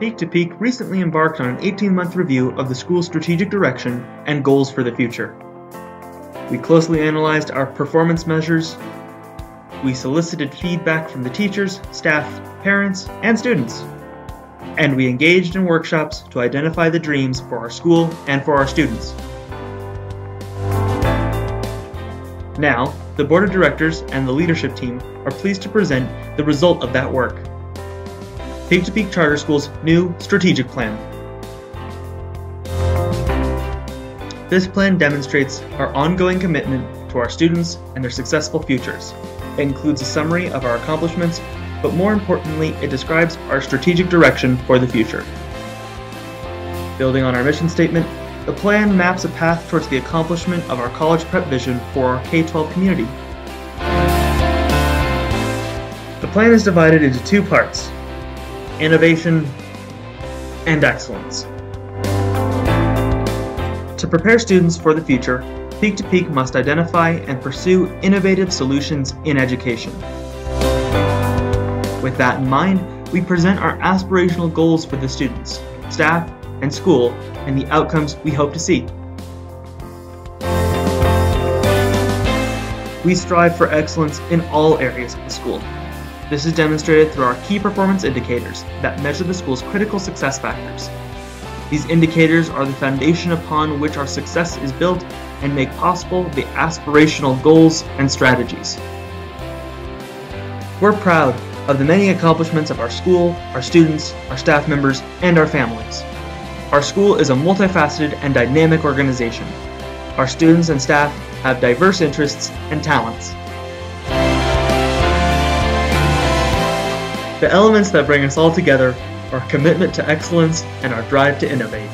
Peak to Peak recently embarked on an 18 month review of the school's strategic direction and goals for the future. We closely analyzed our performance measures. We solicited feedback from the teachers, staff, parents, and students. And we engaged in workshops to identify the dreams for our school and for our students. Now, the Board of Directors and the leadership team are pleased to present the result of that work. Peak to Peak Charter School's new strategic plan. This plan demonstrates our ongoing commitment to our students and their successful futures. It includes a summary of our accomplishments, but more importantly, it describes our strategic direction for the future. Building on our mission statement, the plan maps a path towards the accomplishment of our college prep vision for our K 12 community. The plan is divided into two parts innovation, and excellence. To prepare students for the future, Peak to Peak must identify and pursue innovative solutions in education. With that in mind, we present our aspirational goals for the students, staff, and school, and the outcomes we hope to see. We strive for excellence in all areas of the school, this is demonstrated through our key performance indicators that measure the school's critical success factors. These indicators are the foundation upon which our success is built and make possible the aspirational goals and strategies. We're proud of the many accomplishments of our school, our students, our staff members, and our families. Our school is a multifaceted and dynamic organization. Our students and staff have diverse interests and talents. The elements that bring us all together are commitment to excellence and our drive to innovate.